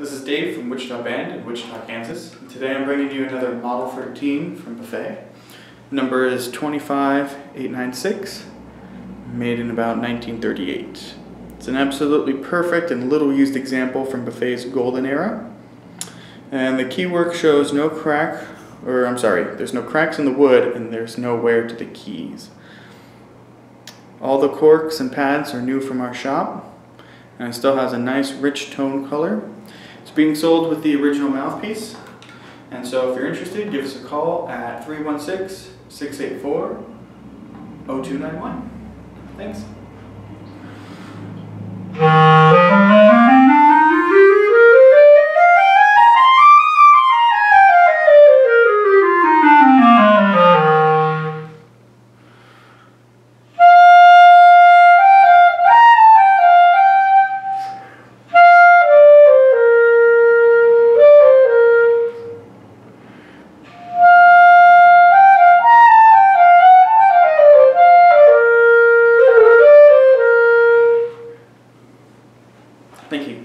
This is Dave from Wichita Band in Wichita, Kansas. And today I'm bringing you another Model 13 from Buffet. Number is 25896, made in about 1938. It's an absolutely perfect and little used example from Buffet's golden era. And the keywork shows no crack, or I'm sorry, there's no cracks in the wood and there's no wear to the keys. All the corks and pads are new from our shop and it still has a nice rich tone color. It's being sold with the original mouthpiece. And so if you're interested, give us a call at 316-684-0291. Thanks. Thank you.